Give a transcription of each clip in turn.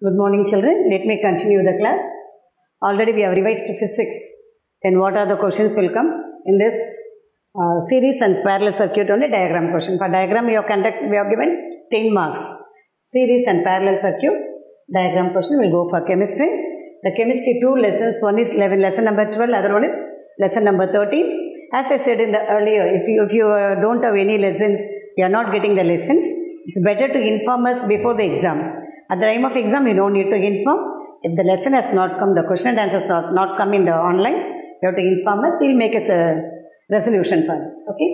Good morning, children. Let me continue the class. Already we have revised physics. Then what are the questions will come in this uh, series and parallel circuit only diagram question. For diagram, you have conduct, we have given 10 marks. Series and parallel circuit diagram question will go for chemistry. The chemistry two lessons. One is 11, lesson number 12. Other one is lesson number 13. As I said in the earlier, if you if you uh, don't have any lessons, you are not getting the lessons. It's better to inform us before the exam. At the time of exam, you don't need to inform. If the lesson has not come, the question and answers not, not come in the online, you have to inform us. We'll make a resolution for it. Okay?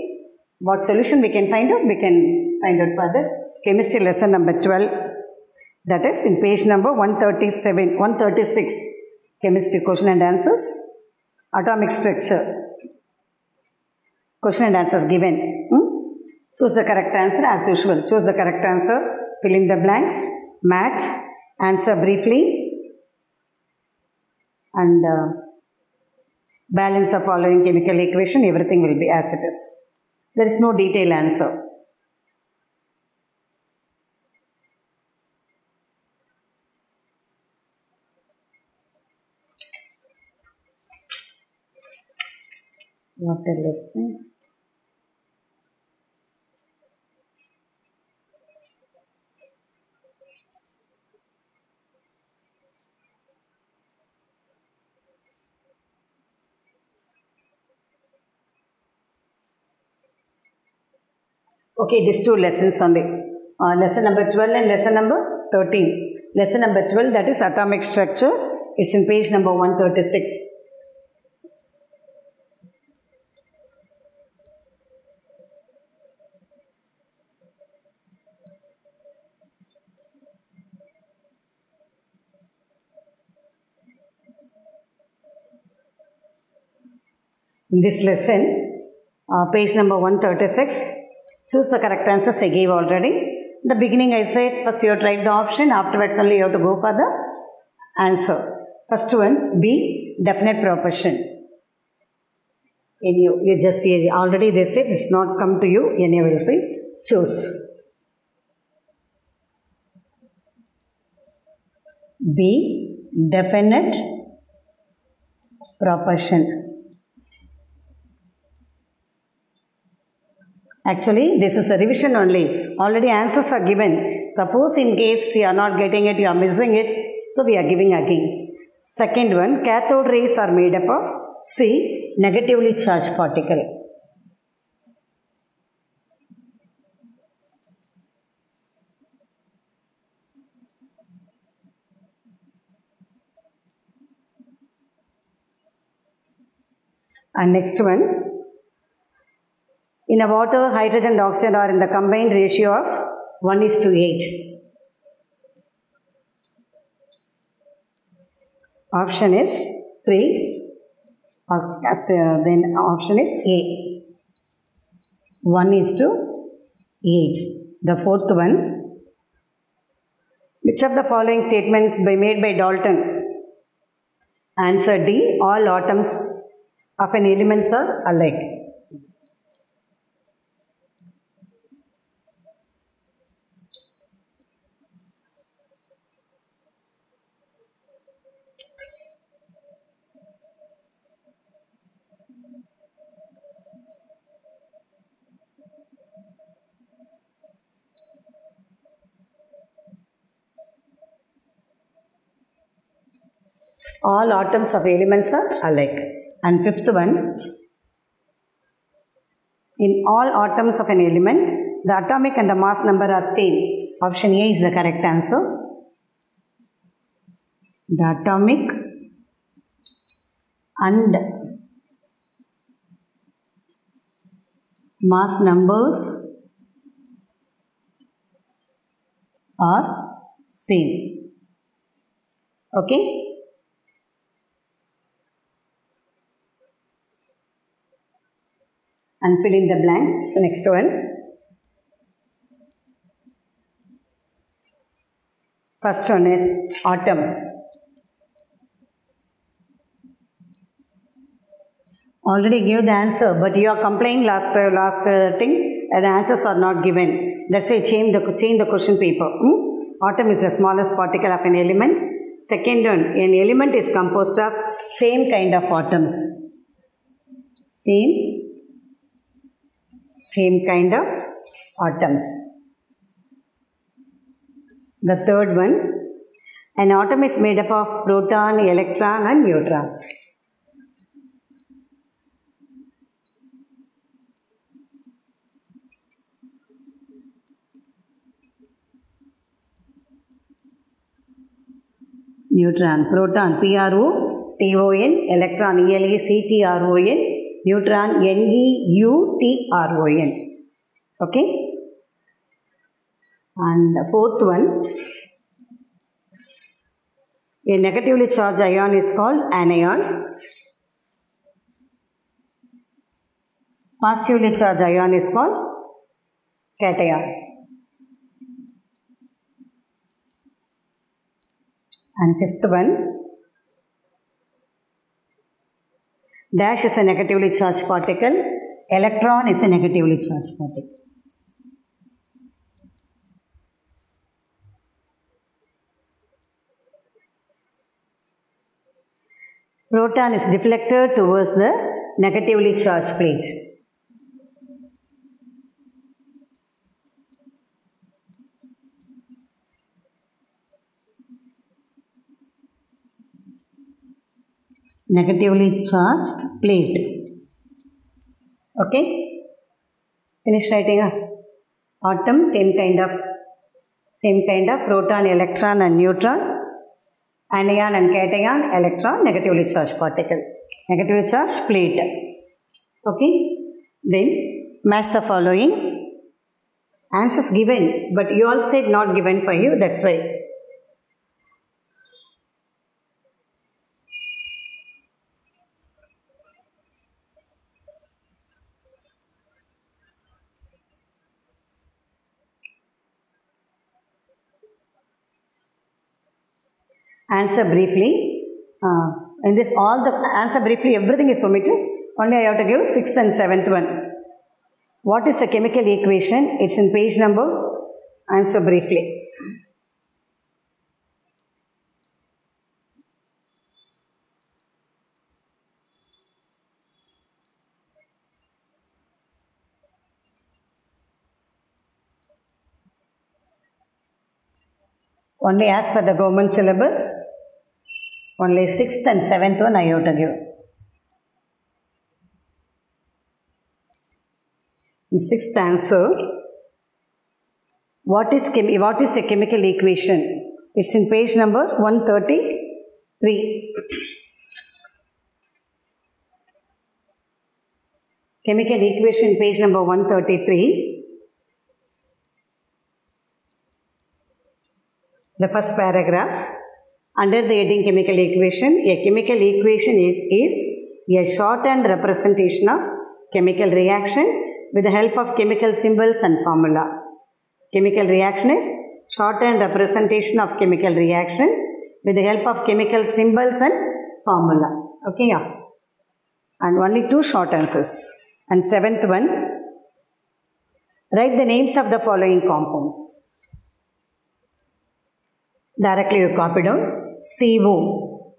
What solution we can find out? We can find out further. Chemistry lesson number 12. That is in page number 137, 136. Chemistry question and answers. Atomic structure. Question and answers given. Hmm? Choose the correct answer as usual. Choose the correct answer. Fill in the blanks. Match. Answer briefly. And uh, balance the following chemical equation. Everything will be as it is. There is no detailed answer. What a lesson. Okay, these two lessons only. Uh, lesson number 12 and lesson number 13. Lesson number 12, that is atomic structure. It's in page number 136. In this lesson, uh, page number 136, choose the correct answers I gave already. In the beginning I said first you have to write the option, afterwards only you have to go for the answer. First one, B, definite proportion. In you, you just see, already they said it's not come to you, any will say, choose. B, definite proportion. Actually, this is a revision only. Already answers are given. Suppose in case you are not getting it, you are missing it. So we are giving again. Second one, cathode rays are made up of C, negatively charged particle. And next one, in a water, hydrogen dioxide are in the combined ratio of 1 is to 8. Option is 3. Uh, then option is A. 1 is to 8. The fourth one. Which of the following statements by made by Dalton? Answer D. All atoms of an element are alike. All atoms of elements are alike. And fifth one, in all atoms of an element, the atomic and the mass number are same. Option A is the correct answer. The atomic and mass numbers are same. Okay? And fill in the blanks. Next one. First one is atom. Already gave the answer, but you are complaining last uh, last uh, thing and answers are not given. That's why change the, change the question paper. Hmm? Atom is the smallest particle of an element. Second one, an element is composed of same kind of atoms. Same, same kind of atoms. The third one, an atom is made up of proton, electron and neutron. neutron, proton, P-R-O-T-O-N, electron, E-L-E-C-T-R-O-N, neutron, N-E-U-T-R-O-N. Okay? And the fourth one, a negatively charged ion is called anion. Positively charged ion is called cation. And fifth one, dash is a negatively charged particle, electron is a negatively charged particle. Proton is deflected towards the negatively charged plate. Negatively charged plate. Okay? Finish writing. ah? Atom, same kind of, same kind of proton, electron and neutron. Anion and cation, electron, negatively charged particle. Negatively charged plate. Okay? Then, match the following. Answers given, but you all said not given for you, that's why. Answer briefly. Uh, in this, all the answer briefly, everything is omitted. Only I have to give sixth and seventh one. What is the chemical equation? It's in page number. Answer briefly. Only as per the government syllabus, only sixth and seventh one I have to give. In sixth answer, what is what is a chemical equation? It's in page number 133. Chemical equation page number 133. The first paragraph. Under the heading chemical equation, a chemical equation is, is a shortened representation of chemical reaction with the help of chemical symbols and formula. Chemical reaction is shortened representation of chemical reaction with the help of chemical symbols and formula. Okay, yeah. And only two short answers. And seventh one, write the names of the following compounds. Directly you copy down. CO,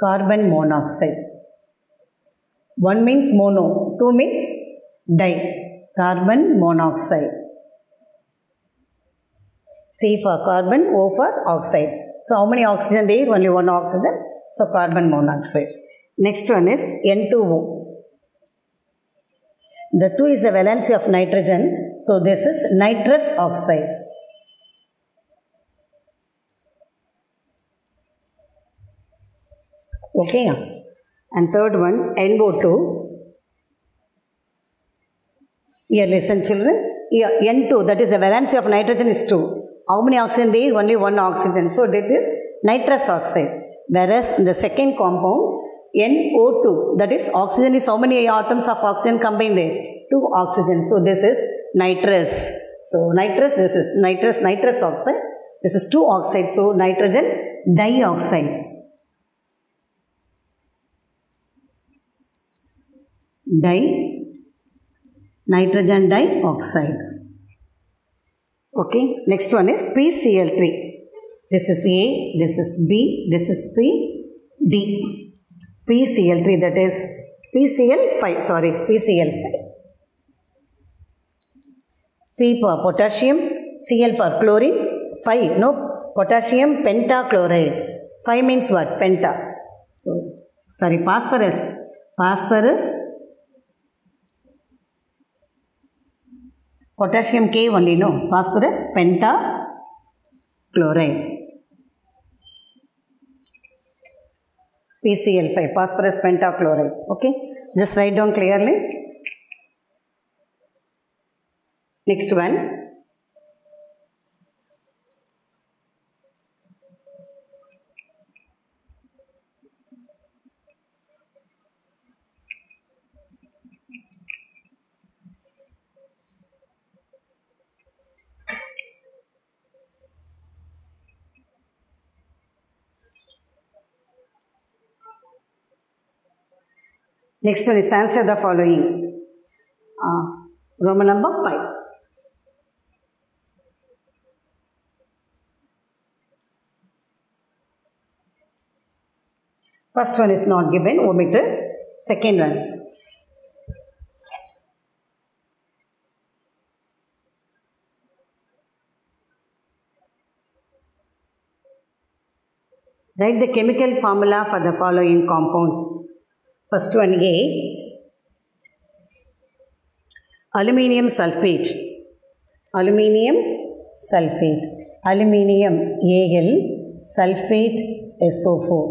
carbon monoxide. One means mono, two means di, carbon monoxide. C for carbon, O for oxide. So how many oxygen there? Only one oxygen. So carbon monoxide. Next one is N2O. The 2 is the valency of nitrogen. So this is nitrous oxide. Okay. And third one, NO2. Here listen children. Here N2, that is the valency of nitrogen is 2. How many oxygen there? Only one oxygen. So that is nitrous oxide. Whereas in the second compound, NO2, that is oxygen is how many atoms of oxygen combined there? Two oxygen. So this is nitrous. So nitrous, this is nitrous, nitrous oxide. This is two oxide. So nitrogen dioxide. Di nitrogen dioxide okay next one is P C L three this is A this is B this is C D P C L three that is P C L five sorry P C L five three for potassium C L for chlorine five no potassium penta chloride five mean what penta so sorry phosphorus phosphorus potassium K only, no, phosphorus pentachloride. PCl5, phosphorus pentachloride. Okay, just write down clearly. Next one. Next one is answer the following. Uh, Roman number 5. First one is not given, omitted. Second one. Write the chemical formula for the following compounds. First one A. Aluminium sulfate. Aluminium sulfate. Aluminium Al sulfate SO4.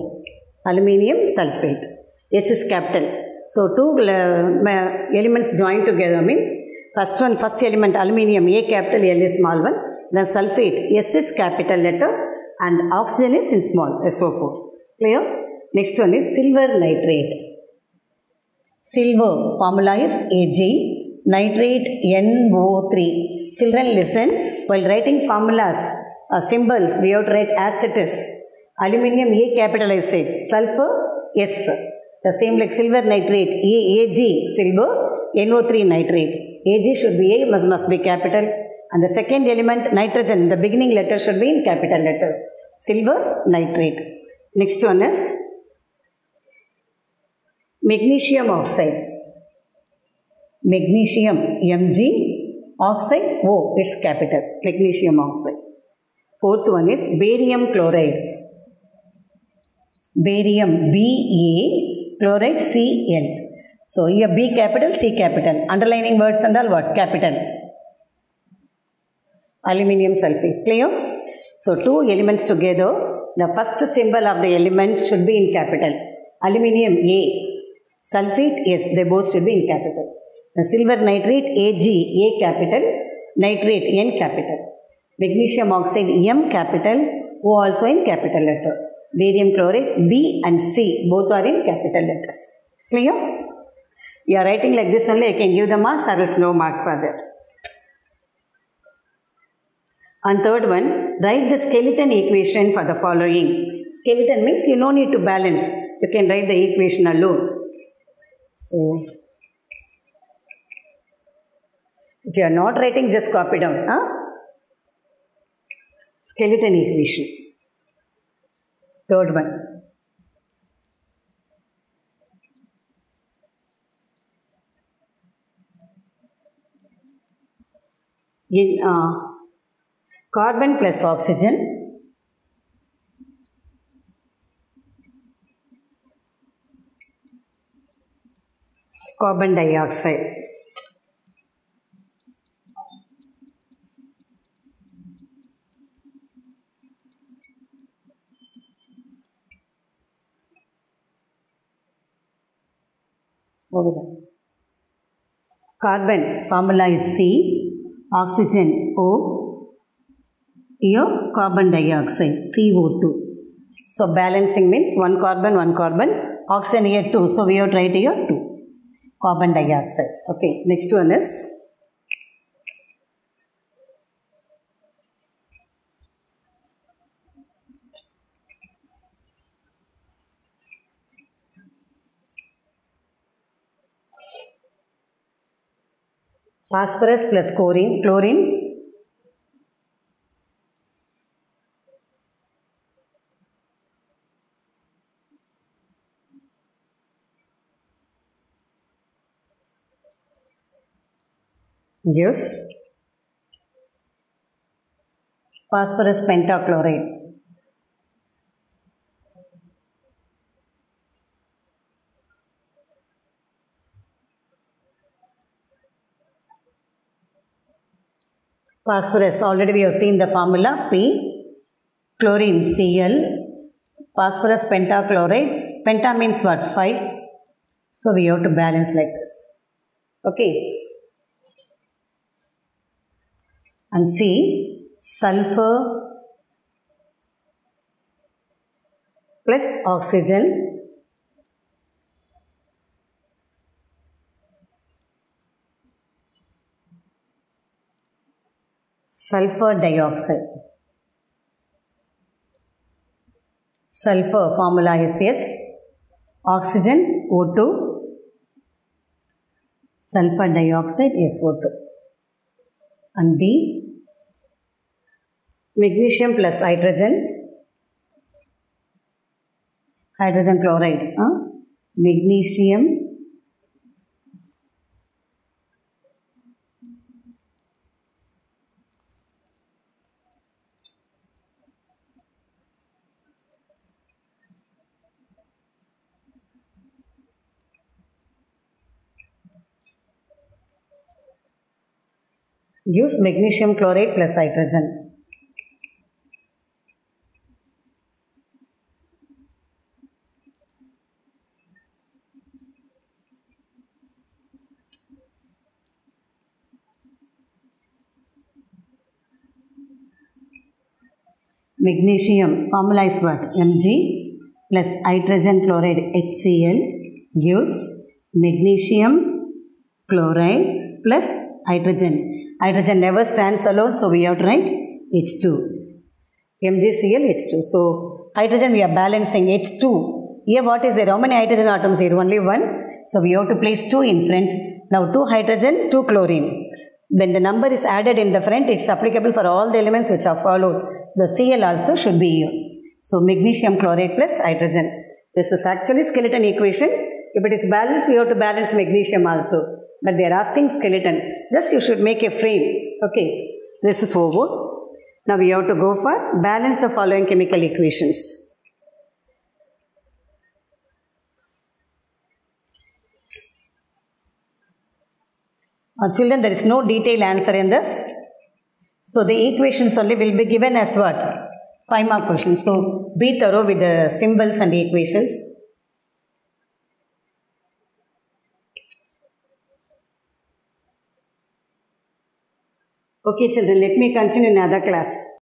Aluminium sulfate. S is capital. So two uh, elements joined together means first one first element aluminium A capital L is small one. Then sulfate S is capital letter and oxygen is in small SO4. Clear? Next one is silver nitrate. Silver formula is Ag, nitrate NO3. Children listen, while writing formulas, uh, symbols, we have to write as it is. Aluminium A capitalized, sulfur S. The same like silver nitrate, A, Ag, silver, NO3 nitrate. Ag should be A, must, must be capital. And the second element, nitrogen, the beginning letter should be in capital letters. Silver nitrate. Next one is magnesium oxide. Magnesium Mg oxide O is capital. Magnesium oxide. Fourth one is barium chloride. Barium Ba chloride Cl. So here B capital C capital. Underlining words and all what? Capital. Aluminium sulfate. Clear? So two elements together. The first symbol of the element should be in capital. Aluminium A Sulfate, yes, they both should be in capital. The silver nitrate, Ag, A capital, nitrate, N capital. Magnesium oxide, M capital, O also in capital letter. Barium chloride, B and C, both are in capital letters. Clear? You are writing like this only, I can give the marks or else no marks for that. And third one, write the skeleton equation for the following. Skeleton means you no need to balance. You can write the equation alone. So, if you are not writing, just copy down. Huh? Skeleton equation. Third one. In uh, carbon plus oxygen, carbon dioxide. Over there. Carbon formula is C, oxygen O, here carbon dioxide CO2. So balancing means one carbon, one carbon, oxygen here 2. So we have write here 2 carbon dioxide. Okay, next one is phosphorus plus chlorine chlorine gives phosphorus pentachloride. Phosphorus already we have seen the formula p chlorine cl. Phosphorus pentachloride. Penta means what? 5 so we have to balance like this. Okay and C sulfur plus oxygen sulfur dioxide. Sulfur formula is S oxygen O2 sulfur dioxide is O2 and D plus hydrogen hydrogen chloride huh? magnesium gives magnesium chloride plus hydrogen. Magnesium formula is what? Mg plus hydrogen chloride HCl gives magnesium chloride plus hydrogen. Hydrogen never stands alone, so we have to write H2. MgCl H2. So hydrogen we are balancing H2. Here what is there? How many hydrogen atoms here? Only one. So we have to place 2 in front. Now 2 hydrogen, 2 chlorine. When the number is added in the front, it's applicable for all the elements which are followed. So the Cl also should be here. So magnesium chloride plus hydrogen. This is actually skeleton equation. If it is balanced, we have to balance magnesium also. But they are asking skeleton. Just you should make a frame. Okay. This is over. Now we have to go for balance the following chemical equations. Uh, children, there is no detailed answer in this. So the equations only will be given as what? Five mark questions. So be thorough with the symbols and the equations. Okay children, let me continue in another class.